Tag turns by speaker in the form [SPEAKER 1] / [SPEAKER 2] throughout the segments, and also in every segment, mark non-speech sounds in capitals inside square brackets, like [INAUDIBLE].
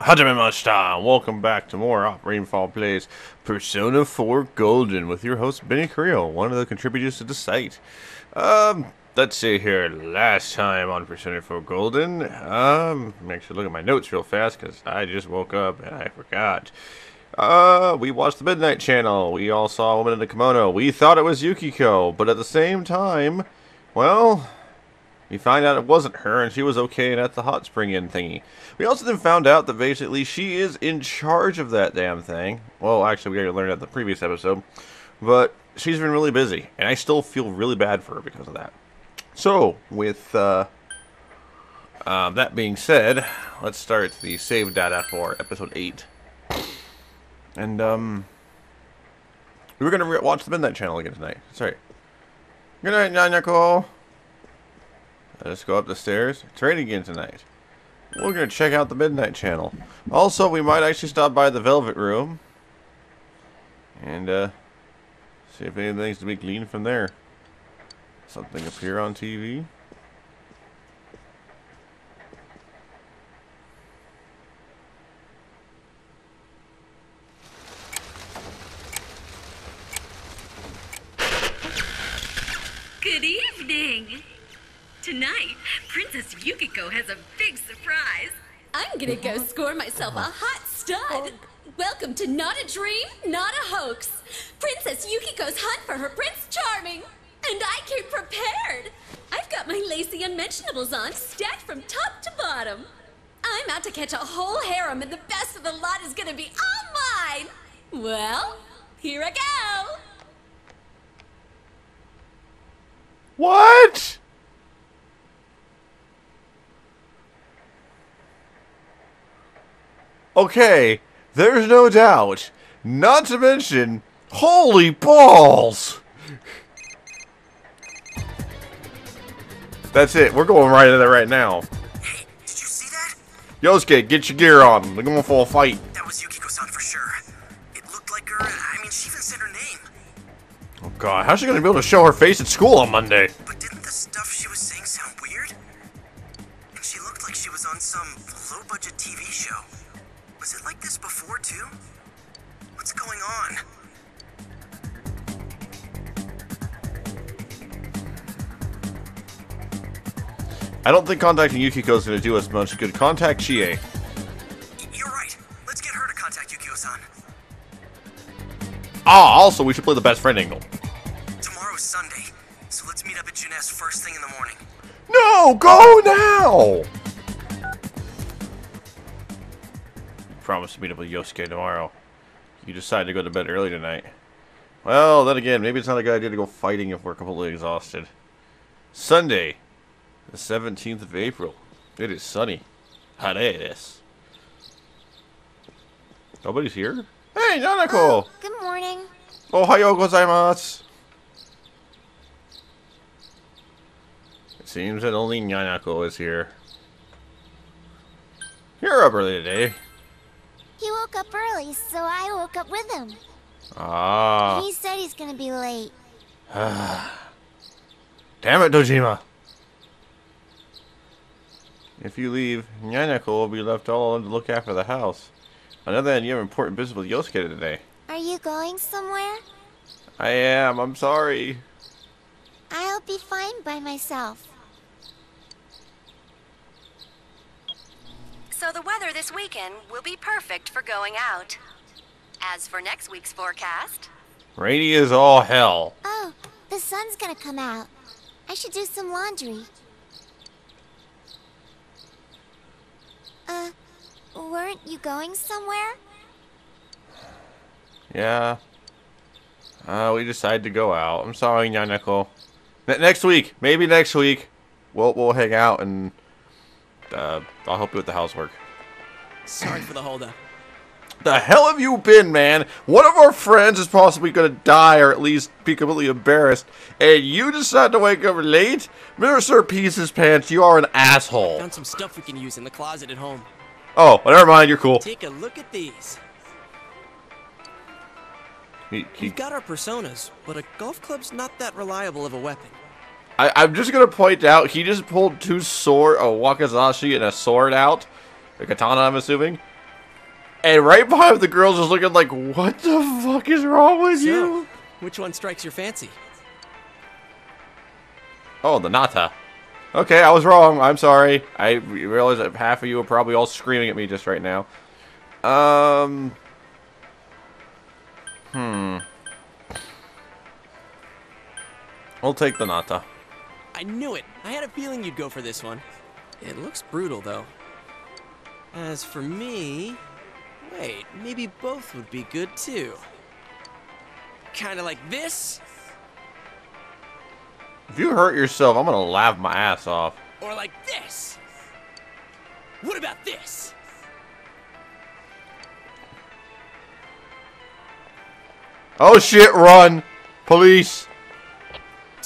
[SPEAKER 1] Hajime Welcome back to more Op Rainfall Plays Persona 4 Golden with your host Benny Creel, one of the contributors to the site. Um, let's see here. Last time on Persona 4 Golden, um, make sure to look at my notes real fast because I just woke up and I forgot. Uh, we watched the Midnight Channel. We all saw a woman in a kimono. We thought it was Yukiko, but at the same time, well, we find out it wasn't her, and she was okay and at the hot spring inn thingy. We also then found out that basically she is in charge of that damn thing. Well, actually, we already learned that the previous episode. But she's been really busy, and I still feel really bad for her because of that. So, with uh, uh, that being said, let's start the save data for episode 8. And, um, we were going to watch the Midnight Channel again tonight. Sorry. Good night, Nanako. Let's go up the stairs. It's raining again tonight. We're going to check out the Midnight Channel. Also, we might actually stop by the Velvet Room. And, uh, see if anything's to be gleaned from there. Something appear on TV.
[SPEAKER 2] Good evening. Tonight, Princess Yukiko has a big surprise. I'm gonna go score myself a hot stud. Oh. Welcome to Not a Dream, Not a Hoax. Princess Yukiko's hunt for her Prince Charming. And I came prepared. I've got my lacy unmentionables on, stacked from top to bottom. I'm out to catch a whole harem, and the best of the lot is gonna be all mine. Well, here I go.
[SPEAKER 1] What? Okay, there's no doubt. Not to mention, holy balls! That's it. We're going right into that right now.
[SPEAKER 3] Hey, did you see that?
[SPEAKER 1] Yosuke, get your gear on. We're going for a fight.
[SPEAKER 3] That was Yukiko-san for sure. It looked like her. I mean, she even said her name.
[SPEAKER 1] Oh god, how's she gonna be able to show her face at school on Monday?
[SPEAKER 3] But didn't the stuff she was saying sound weird? And she looked like she was on some low-budget TV show. Was it like this before, too? What's going on?
[SPEAKER 1] I don't think contacting Yukiko is gonna do us much good. Contact Chie.
[SPEAKER 3] You're right. Let's get her to contact Yukiko-san.
[SPEAKER 1] Ah, also, we should play the best friend angle.
[SPEAKER 3] Tomorrow's Sunday, so let's meet up at Junes first thing in the morning.
[SPEAKER 1] No, go now! Promised to meet up with Yosuke tomorrow. You decide to go to bed early tonight. Well, then again, maybe it's not a good idea to go fighting if we're completely exhausted. Sunday, the 17th of April. It is sunny. Hareres. Nobody's here? Hey, Nanako!
[SPEAKER 4] Oh, good morning.
[SPEAKER 1] Ohayo gozaimasu! It seems that only Nanako is here. You're up early today.
[SPEAKER 4] He woke up early, so I woke up with him.
[SPEAKER 1] Ah.
[SPEAKER 4] He said he's gonna be late. [SIGHS]
[SPEAKER 1] Damn it, Dojima! If you leave, Nanako will be left all alone to look after the house. On the other hand, you have important business with Yosuke today.
[SPEAKER 4] Are you going somewhere?
[SPEAKER 1] I am, I'm sorry.
[SPEAKER 4] I'll be fine by myself.
[SPEAKER 5] So the weather this weekend will be perfect for going out. As for next week's forecast,
[SPEAKER 1] Rainy is all hell.
[SPEAKER 4] Oh, the sun's gonna come out. I should do some laundry. Uh, weren't you going somewhere?
[SPEAKER 1] Yeah. Uh, we decided to go out. I'm sorry, Nanako. Ne- next week, maybe next week, we'll we'll hang out and uh, I'll help you with the housework.
[SPEAKER 6] Sorry for the holdup.
[SPEAKER 1] The hell have you been, man? One of our friends is possibly gonna die or at least be completely embarrassed, and you decide to wake up late? Mr. Peace his pants, you are an asshole.
[SPEAKER 6] Found some stuff we can use in the closet at home.
[SPEAKER 1] Oh, well, never mind, you're cool.
[SPEAKER 6] Take a look at these.
[SPEAKER 1] He- he-
[SPEAKER 6] We've got our personas, but a golf club's not that reliable of a weapon.
[SPEAKER 1] I, I'm just gonna point out he just pulled two sword, a wakizashi and a sword out, a katana, I'm assuming, And right behind the girls is looking like, what the fuck is wrong with
[SPEAKER 3] So,
[SPEAKER 1] you?
[SPEAKER 3] which one strikes your fancy?
[SPEAKER 1] Oh, the Nata. Okay, I was wrong. I'm sorry. I realize that half of you are probably all screaming at me just right now. Um. Hmm. I'll take the Nata.
[SPEAKER 3] I knew it. I had a feeling you'd go for this one. It looks brutal, though. As for me, wait, maybe both would be good too. Kind of like this,
[SPEAKER 1] If you hurt yourself, I'm gonna laugh my ass off.
[SPEAKER 3] or like this. What about this?
[SPEAKER 1] Oh shit, run! Police!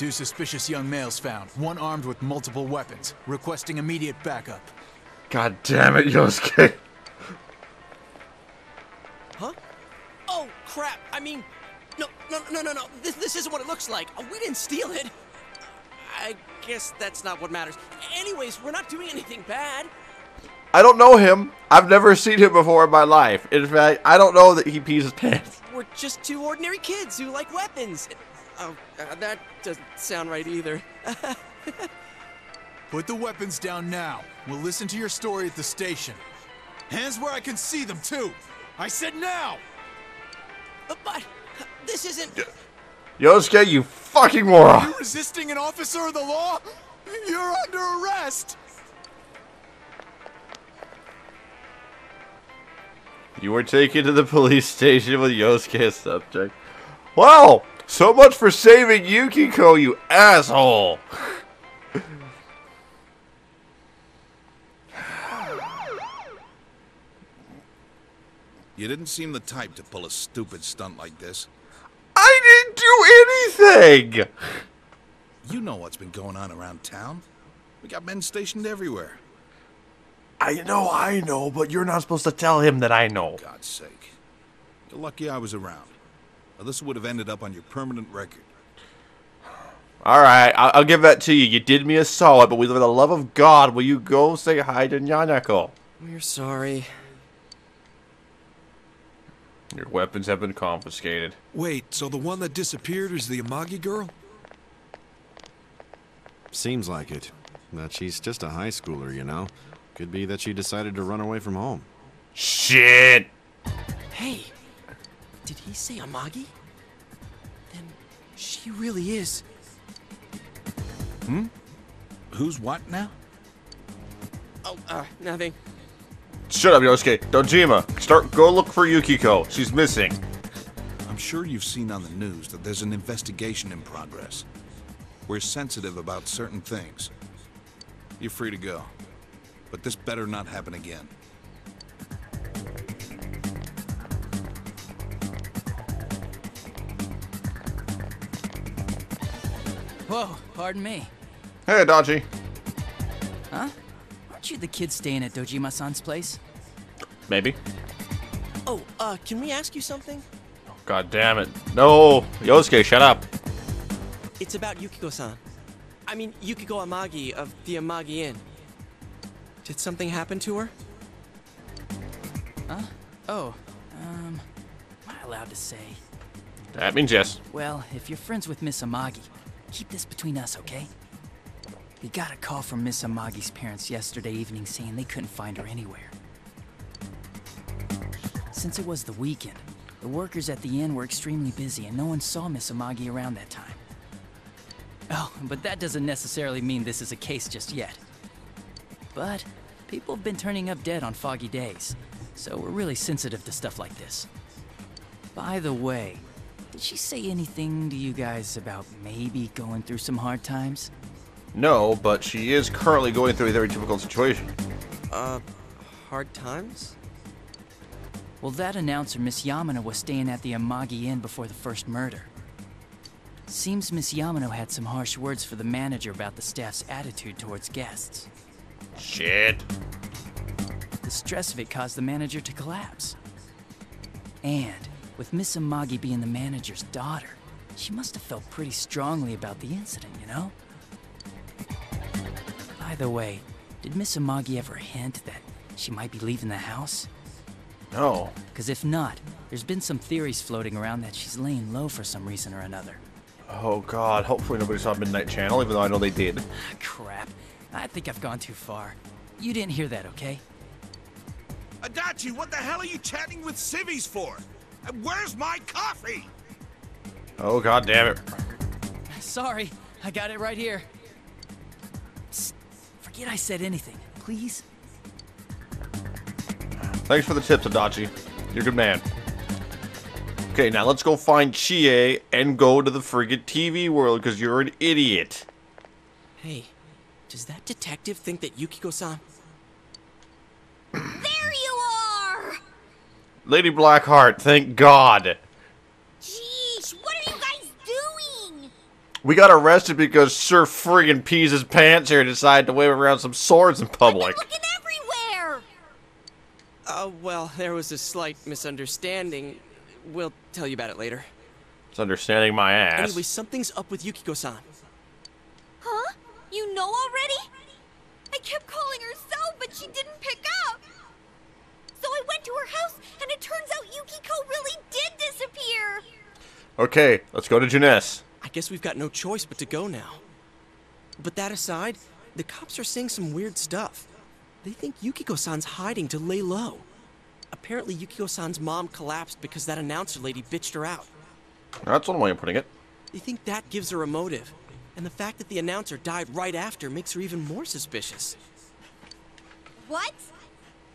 [SPEAKER 7] Two suspicious young males found, one armed with multiple weapons, requesting immediate backup.
[SPEAKER 1] God damn it, Yosuke.
[SPEAKER 3] Huh? Oh crap! I mean, no, no, no, no, no. This, this isn't what it looks like. Uh, We didn't steal it. I guess that's not what matters. Anyways, we're not doing anything bad.
[SPEAKER 1] I don't know him. I've never seen him before in my life. In fact, I don't know that he pees his pants.
[SPEAKER 3] We're just two ordinary kids who like weapons. Oh, uh, that doesn't sound right either. [LAUGHS]
[SPEAKER 7] Put the weapons down now. We'll listen to your story at the station. Hands where I can see them, too. I said now!
[SPEAKER 3] Uh, but this isn't.
[SPEAKER 1] Yosuke, you fucking moron.
[SPEAKER 7] You're resisting an officer of the law? You're under arrest!
[SPEAKER 1] You were taken to the police station with Yosuke as subject. Wow! So much for saving Yukiko, you asshole!
[SPEAKER 8] You didn't seem the type to pull a stupid stunt like this.
[SPEAKER 1] I didn't do anything!
[SPEAKER 8] You know what's been going on around town. We got men stationed everywhere.
[SPEAKER 1] I know, I know, but you're not supposed to tell him that I know.
[SPEAKER 8] God's sake. You're lucky I was around. Or this would have ended up on your permanent record.
[SPEAKER 1] Alright, I'll, I'll give that to you. You did me a solid, but with the love of God, will you go say hi to Nyanako?
[SPEAKER 3] We're sorry.
[SPEAKER 1] Your weapons have been confiscated.
[SPEAKER 9] Wait, so the one that disappeared is the Amagi girl?
[SPEAKER 10] Seems like it. But she's just a high schooler, you know. Could be that she decided to run away from home.
[SPEAKER 1] Shit!
[SPEAKER 3] Hey, did he say Amagi? Then she really is. Hmm?
[SPEAKER 8] Who's what now?
[SPEAKER 3] Oh, uh, nothing.
[SPEAKER 1] Shut up, Yosuke. Dojima, start go look for Yukiko. She's missing.
[SPEAKER 8] I'm sure you've seen on the news that there's an investigation in progress. We're sensitive about certain things. You're free to go. But this better not happen again.
[SPEAKER 11] Whoa, pardon me.
[SPEAKER 1] Hey, Dodgy.
[SPEAKER 11] Huh? Aren't you the kid staying at Dojima-san's place?
[SPEAKER 1] Maybe.
[SPEAKER 3] Oh, uh, can we ask you something?
[SPEAKER 1] God damn it. No! Yosuke, shut up.
[SPEAKER 3] It's about Yukiko-san. I mean, Yukiko Amagi of the Amagi Inn. Did something happen to her?
[SPEAKER 11] Huh? Oh, um, am I allowed to say?
[SPEAKER 1] That means yes.
[SPEAKER 11] Well, if you're friends with Miss Amagi, keep this between us, okay? We got a call from Miss Amagi's parents yesterday evening saying they couldn't find her anywhere. Since it was the weekend, the workers at the inn were extremely busy and no one saw Miss Amagi around that time. Oh, but that doesn't necessarily mean this is a case just yet. But people have been turning up dead on foggy days, so we're really sensitive to stuff like this. By the way, did she say anything to you guys about maybe going through some hard times?
[SPEAKER 1] No, but she is currently going through a very difficult situation.
[SPEAKER 3] Uh, hard times?
[SPEAKER 11] Well, that announcer, Miss Yamano, was staying at the Amagi Inn before the first murder. Seems Miss Yamano had some harsh words for the manager about the staff's attitude towards guests.
[SPEAKER 1] Shit.
[SPEAKER 11] The stress of it caused the manager to collapse. And with Miss Amagi being the manager's daughter, she must have felt pretty strongly about the incident, you know? By the way, did Miss Amagi ever hint that she might be leaving the house?
[SPEAKER 1] No.
[SPEAKER 11] Because if not, there's been some theories floating around that she's laying low for some reason or another.
[SPEAKER 1] Oh god, hopefully nobody saw Midnight Channel, even though I know they did. [LAUGHS]
[SPEAKER 11] Crap. I think I've gone too far. You didn't hear that, okay?
[SPEAKER 8] Adachi, what the hell are you chatting with civvies for? And where's my coffee?
[SPEAKER 1] Oh god damn it.
[SPEAKER 11] Sorry, I got it right here. Psst, forget I said anything, please.
[SPEAKER 1] Thanks for the tips, Adachi. You're a good man. Okay, now let's go find Chie and go to the friggin' TV world because you're an idiot.
[SPEAKER 3] Hey, does that detective think that Yukiko-san... [CLEARS THROAT]
[SPEAKER 2] There you are!
[SPEAKER 1] Lady Black Heart, thank God.
[SPEAKER 2] Jeez, what are you guys doing?
[SPEAKER 1] We got arrested because Sir friggin' pees his pants here and decided to wave around some swords in public.
[SPEAKER 2] Looking everywhere!
[SPEAKER 3] Uh, well, there was a slight misunderstanding. We'll tell you about it later.
[SPEAKER 1] It's understanding my ass.
[SPEAKER 3] Anyway, something's up with Yukiko-san.
[SPEAKER 2] Huh? You know already? I kept calling her so, but she didn't pick up. So I went to her house, and it turns out Yukiko really did disappear.
[SPEAKER 1] Okay, let's go to Junes.
[SPEAKER 3] I guess we've got no choice but to go now. But that aside, the cops are seeing some weird stuff. They think Yukiko-san's hiding to lay low. Apparently, Yukiko-san's mom collapsed because that announcer lady bitched her out.
[SPEAKER 1] That's one way of putting it.
[SPEAKER 3] They think that gives her a motive. And the fact that the announcer died right after makes her even more suspicious.
[SPEAKER 2] What?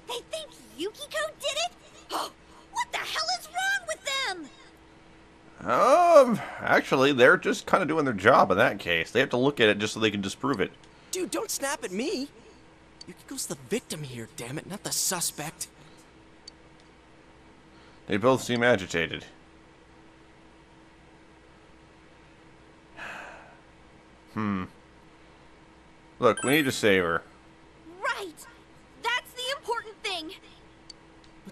[SPEAKER 2] They think Yukiko did it? Oh, [GASPS] what the hell is wrong with them?
[SPEAKER 1] Um, actually, they're just kind of doing their job in that case. They have to look at it just so they can disprove it.
[SPEAKER 3] Dude, don't snap at me! Yukiko's the victim here, damn it, not the suspect.
[SPEAKER 1] They both seem agitated. [SIGHS] Hmm. Look, we need to save her.
[SPEAKER 2] Right. That's the important thing.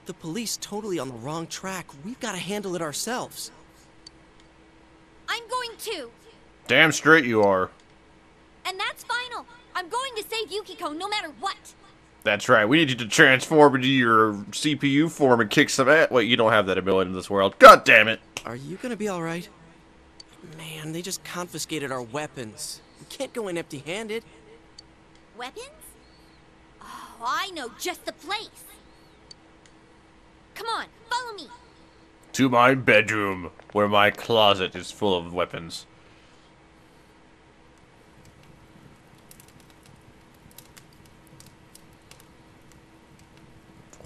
[SPEAKER 3] With the police totally on the wrong track, we've got to handle it ourselves.
[SPEAKER 2] I'm going to.
[SPEAKER 1] Damn straight you are.
[SPEAKER 2] And that's final. I'm going to save Yukiko no matter what.
[SPEAKER 1] That's right. We need you to transform into your CPU form and kick some ass. Wait, you don't have that ability in this world. God damn it.
[SPEAKER 3] Are you gonna be alright? Man, they just confiscated our weapons. We can't go in empty handed.
[SPEAKER 2] Weapons? Oh, I know just the place. Come on, follow me.
[SPEAKER 1] To my bedroom, where my closet is full of weapons.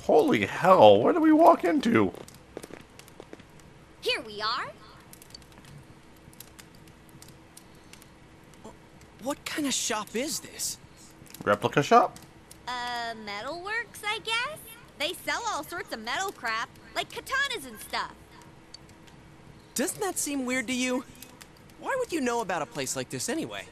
[SPEAKER 1] Holy hell, where did we walk into?
[SPEAKER 2] Here we are.
[SPEAKER 3] What kind of shop is this?
[SPEAKER 1] Replica shop?
[SPEAKER 2] Uh, metalworks, I guess? They sell all sorts of metal crap, like katanas and stuff.
[SPEAKER 3] Doesn't that seem weird to you? Why would you know about a place like this anyway?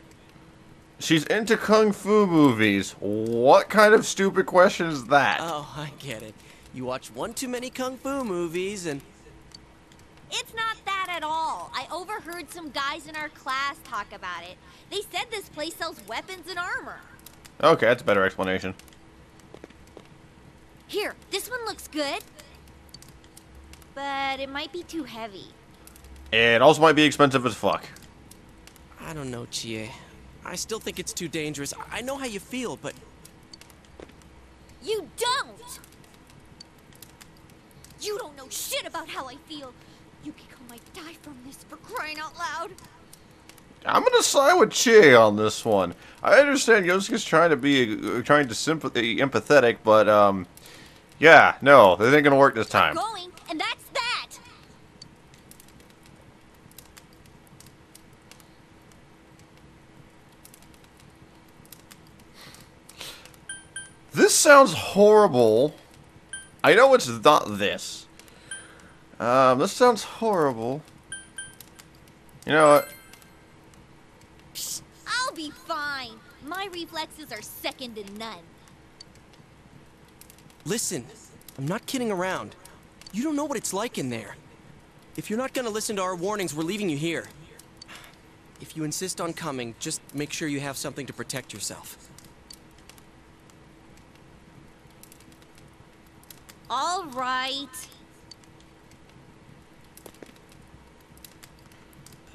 [SPEAKER 1] She's into kung fu movies. What kind of stupid question is that?
[SPEAKER 3] Oh, I get it. You watch one too many kung fu movies and...
[SPEAKER 2] It's not that at all. I overheard some guys in our class talk about it. They said this place sells weapons and armor.
[SPEAKER 1] Okay, that's a better explanation.
[SPEAKER 2] Here, this one looks good. But it might be too heavy.
[SPEAKER 1] It also might be expensive as fuck.
[SPEAKER 3] I don't know, Chie. I still think it's too dangerous. I know how you feel, but...
[SPEAKER 2] You don't! You don't know shit about how I feel. Yukiko might die from this for crying out loud.
[SPEAKER 1] I'm gonna side with Chie on this one. I understand Yosuke's trying to be trying to sympathy empathetic, but um, yeah, no, this ain't gonna work this time.
[SPEAKER 2] Going, and that's that.
[SPEAKER 1] This sounds horrible. I know it's not this. Um, this sounds horrible. You know what?
[SPEAKER 2] I'll be fine. My reflexes are second to none.
[SPEAKER 3] Listen, I'm not kidding around. You don't know what it's like in there. If you're not gonna listen to our warnings, we're leaving you here. If you insist on coming, just make sure you have something to protect yourself.
[SPEAKER 2] All right.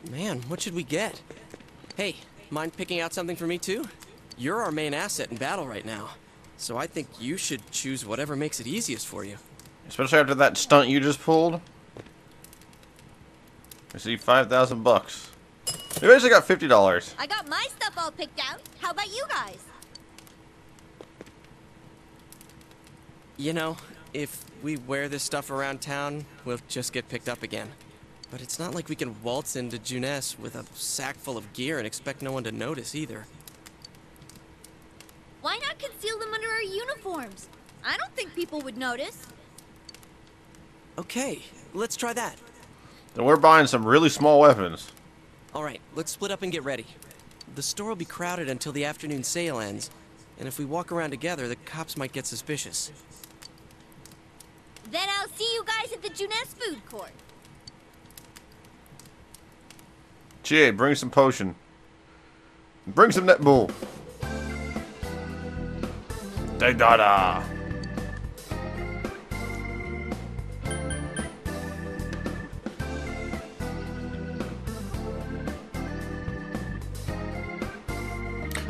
[SPEAKER 3] Man, what should we get? Hey, mind picking out something for me too? You're our main asset in battle right now. So I think you should choose whatever makes it easiest for you.
[SPEAKER 1] Especially after that stunt you just pulled. I see 5,000 bucks. You basically got $50.
[SPEAKER 2] I got my stuff all picked out. How about you guys?
[SPEAKER 3] You know, if we wear this stuff around town, we'll just get picked up again. But it's not like we can waltz into Junes with a sack full of gear and expect no one to notice either.
[SPEAKER 2] Why not conceal them under our uniforms? I don't think people would notice.
[SPEAKER 3] Okay, let's try that.
[SPEAKER 1] Then we're buying some really small weapons.
[SPEAKER 3] Alright, let's split up and get ready. The store will be crowded until the afternoon sale ends, and if we walk around together, the cops might get suspicious.
[SPEAKER 2] Then I'll see you guys at the Junes food court.
[SPEAKER 1] Jay, bring some potion. Bring some net bull. Da da.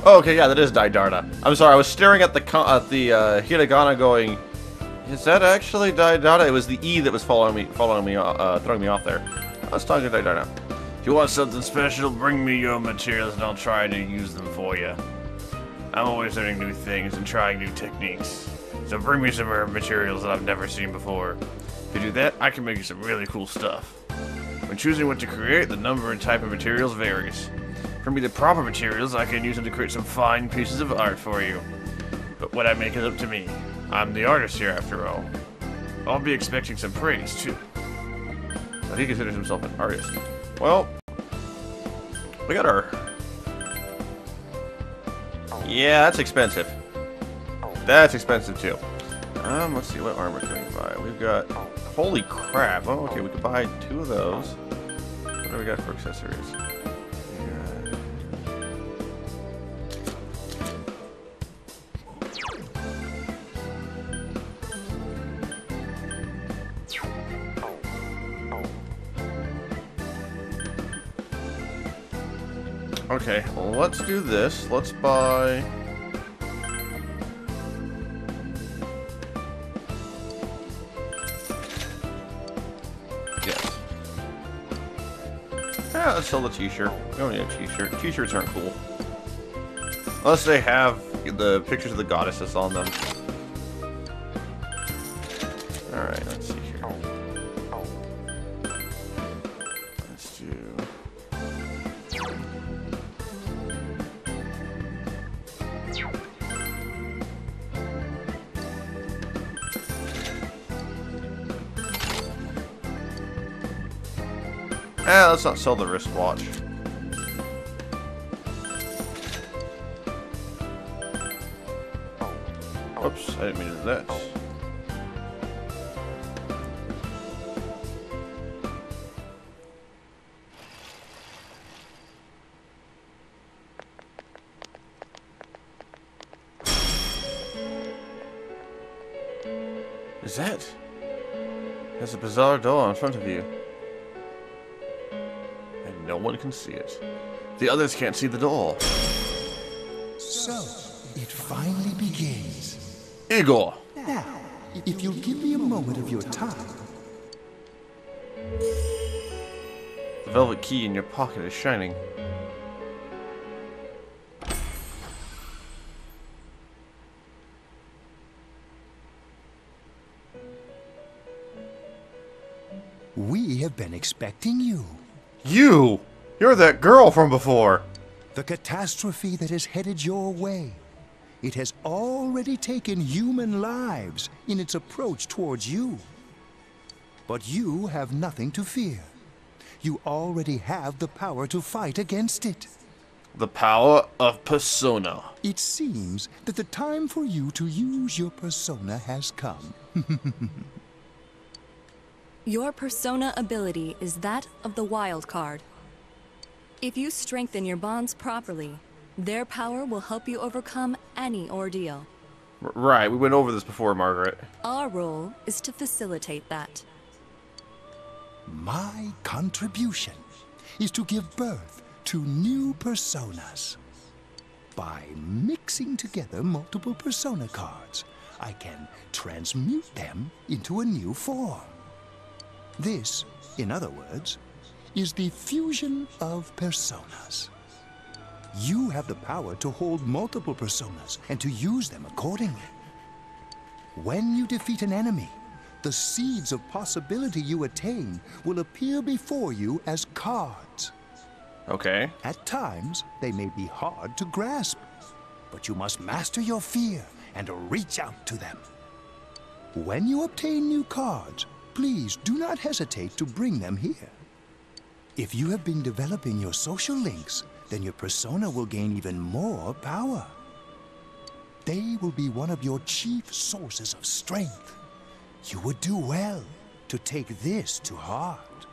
[SPEAKER 1] Oh, okay, yeah, that is Daidarda. I'm sorry, I was staring at the at the uh, hiragana, going, "Is that actually Daidarda?" It was the E that was following me, following me, uh, throwing me off there. I was talking to Daidarda. If you want something special, bring me your materials, and I'll try to use them for you. I'm always learning new things and trying new techniques. So bring me some materials that I've never seen before. If you do that, I can make you some really cool stuff. When choosing what to create, the number and type of materials varies. For me, the proper materials, I can use them to create some fine pieces of art for you. But what I make is up to me. I'm the artist here, after all. I'll be expecting some praise, too. But he considers himself an artist. Well, we got our... Yeah, that's expensive. That's expensive, too. Um, let's see, what armor can we buy? We've got... Holy crap. Oh, okay, we could buy two of those. What do we got for accessories? Let's do this. Let's buy... Yes. Yeah, let's sell the t-shirt. We don't need a t-shirt. T-shirts aren't cool. Unless they have the pictures of the goddesses on them. Alright. Let's let's not sell the wristwatch. Oh, oops, I didn't mean to do that. Is that? There's a bizarre door in front of you. No one can see it. The others can't see the door.
[SPEAKER 12] So, it finally begins.
[SPEAKER 1] Igor!
[SPEAKER 12] Now, if you'll give me a moment of your time,
[SPEAKER 1] The velvet key in your pocket is shining.
[SPEAKER 12] we have been expecting you.
[SPEAKER 1] You! You're that girl from before!
[SPEAKER 12] The catastrophe that has headed your way. It has already taken human lives in its approach towards you. But you have nothing to fear. You already have the power to fight against it.
[SPEAKER 1] The power of persona.
[SPEAKER 12] It seems that the time for you to use your persona has come. [LAUGHS]
[SPEAKER 13] Your persona ability is that of the wild card. If you strengthen your bonds properly, their power will help you overcome any ordeal.
[SPEAKER 1] R- right, we went over this before, Margaret.
[SPEAKER 13] Our role is to facilitate that.
[SPEAKER 12] My contribution is to give birth to new personas. By mixing together multiple persona cards, I can transmute them into a new form. This, in other words, is the fusion of personas. You have the power to hold multiple personas and to use them accordingly. When you defeat an enemy, the seeds of possibility you attain will appear before you as cards.
[SPEAKER 1] Okay.
[SPEAKER 12] At times, they may be hard to grasp, but you must master your fear and reach out to them. When you obtain new cards, please do not hesitate to bring them here. If you have been developing your social links, then your persona will gain even more power. They will be one of your chief sources of strength. You would do well to take this to heart.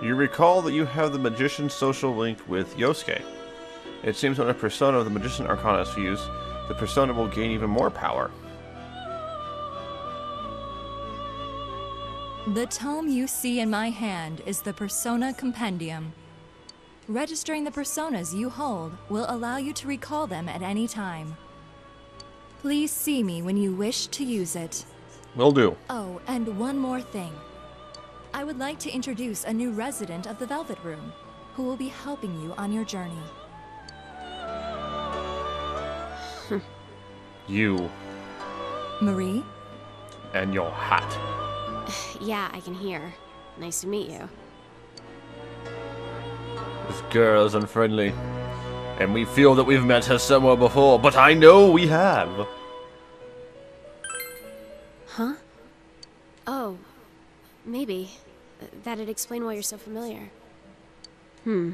[SPEAKER 1] You recall that you have the Magician's social link with Yosuke. It seems when a persona of the Magician Arcana is the persona will gain even more power.
[SPEAKER 13] The tome you see in my hand is the Persona Compendium. Registering the personas you hold will allow you to recall them at any time. Please see me when you wish to use it.
[SPEAKER 1] Will do.
[SPEAKER 13] Oh, and one more thing. I would like to introduce a new resident of the Velvet Room, who will be helping you on your journey.
[SPEAKER 1] You
[SPEAKER 13] Marie?
[SPEAKER 1] and your hat. [SIGHS]
[SPEAKER 14] yeah, I can hear. Nice to meet you.
[SPEAKER 1] This girl is unfriendly. And we feel that we've met her somewhere before, but I know we have.
[SPEAKER 14] Huh? Oh, maybe. That'd explain why you're so familiar. Hmm.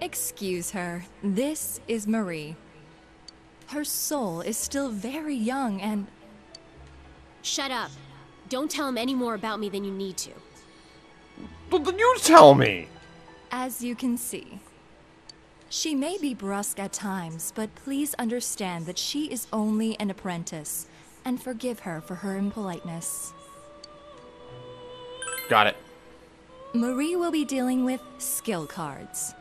[SPEAKER 13] Excuse her. This is Marie. Her soul is still very young and.
[SPEAKER 14] Shut up. Don't tell him any more about me than you need to.
[SPEAKER 1] But then you tell me!
[SPEAKER 13] As you can see. She may be brusque at times, but please understand that she is only an apprentice, and forgive her for her impoliteness.
[SPEAKER 1] Got it.
[SPEAKER 13] Marie will be dealing with skill cards.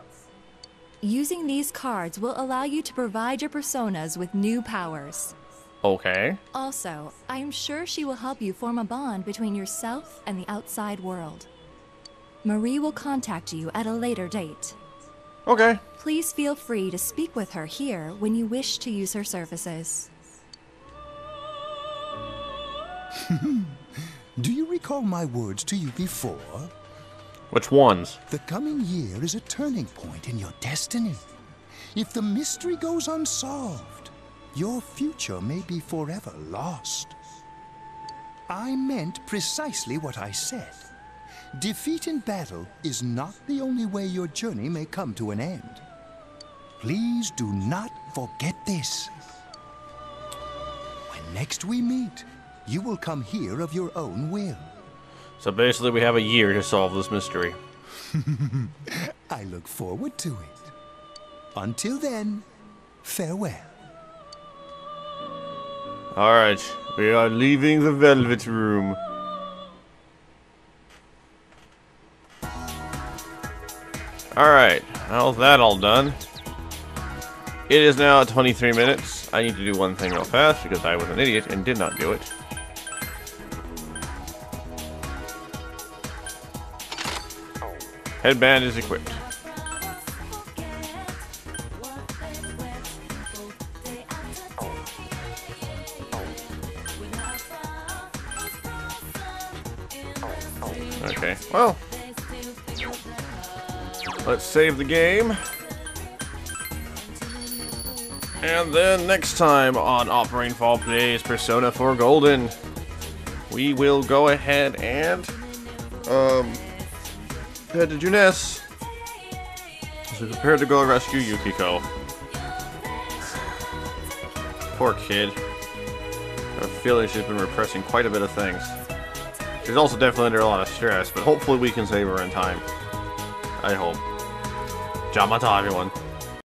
[SPEAKER 13] Using these cards will allow you to provide your personas with new powers.
[SPEAKER 1] Okay.
[SPEAKER 13] Also, I am sure she will help you form a bond between yourself and the outside world. Marie will contact you at a later date.
[SPEAKER 1] Okay.
[SPEAKER 13] Please feel free to speak with her here when you wish to use her services. [LAUGHS]
[SPEAKER 12] Do you recall my words to you before?
[SPEAKER 1] Which ones?
[SPEAKER 12] The coming year is a turning point in your destiny. If the mystery goes unsolved, your future may be forever lost. I meant precisely what I said. Defeat in battle is not the only way your journey may come to an end. Please do not forget this. When next we meet, you will come here of your own will.
[SPEAKER 1] So basically, we have a year to solve this mystery. [LAUGHS]
[SPEAKER 12] I look forward to it. Until then, farewell.
[SPEAKER 1] Alright, we are leaving the Velvet Room. Alright, how's that all done? It is now 23 minutes. I need to do one thing real fast because I was an idiot and did not do it. Headband is equipped. Okay, well. Let's save the game. And then next time on Op Rainfall Plays Persona 4 Golden, we will go ahead and um, head to Junes. So prepare to go rescue Yukiko. Poor kid. I have a feeling she's been repressing quite a bit of things. She's also definitely under a lot of stress, but hopefully we can save her in time. I hope. Jamata, everyone.